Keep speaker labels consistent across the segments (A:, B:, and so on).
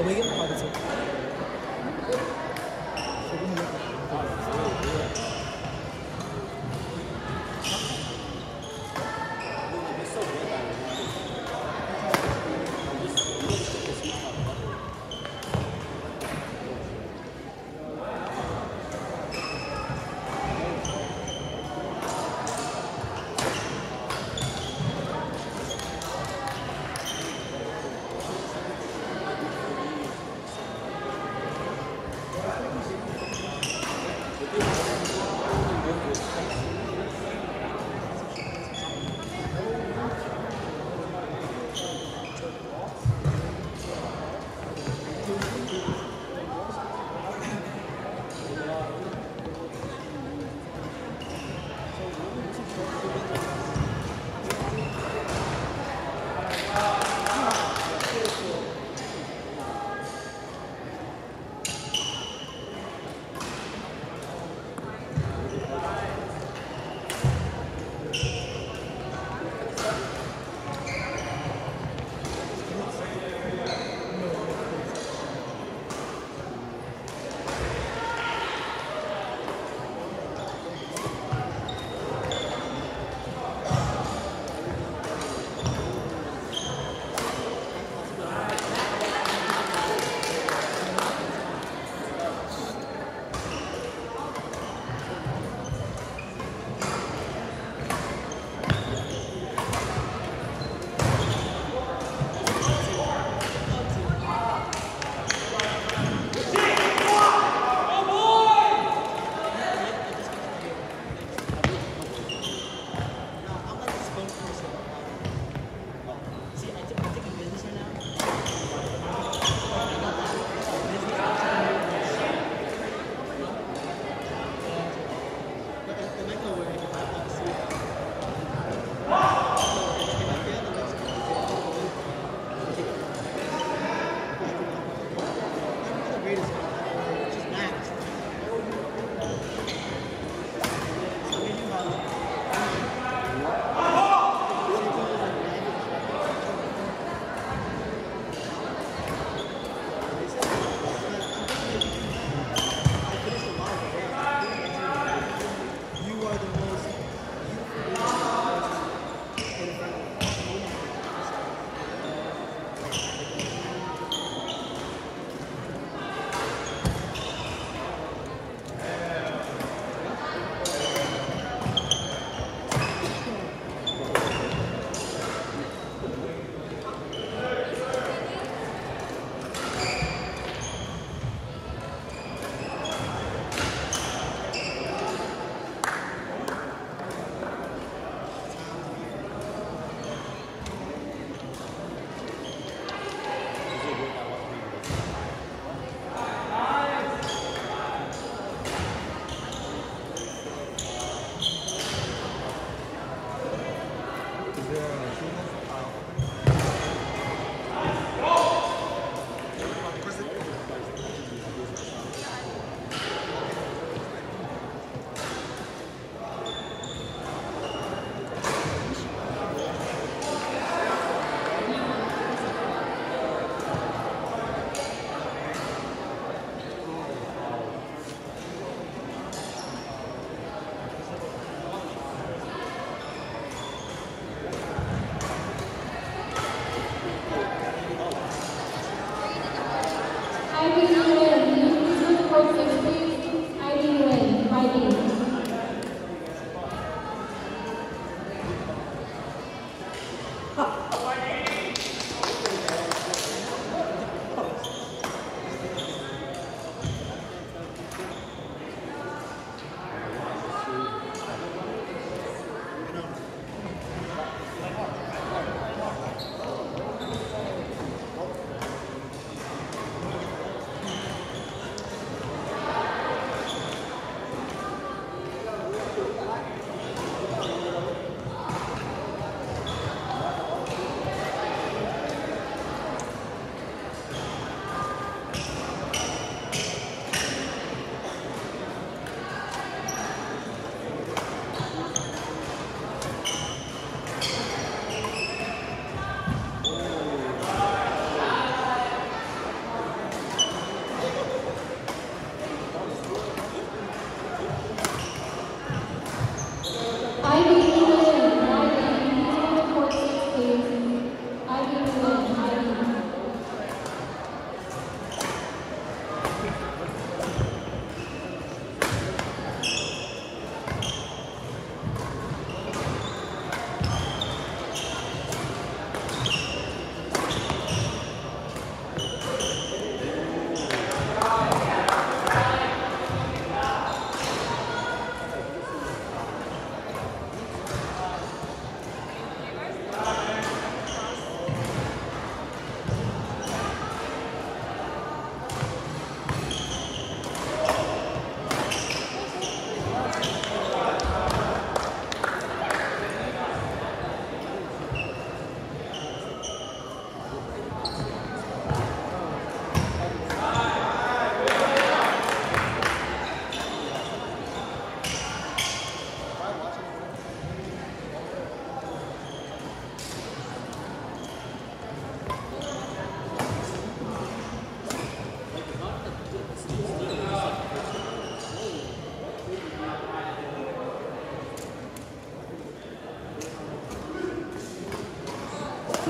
A: 我给你发的去。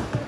A: Thank you.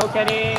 A: Go, Kenny.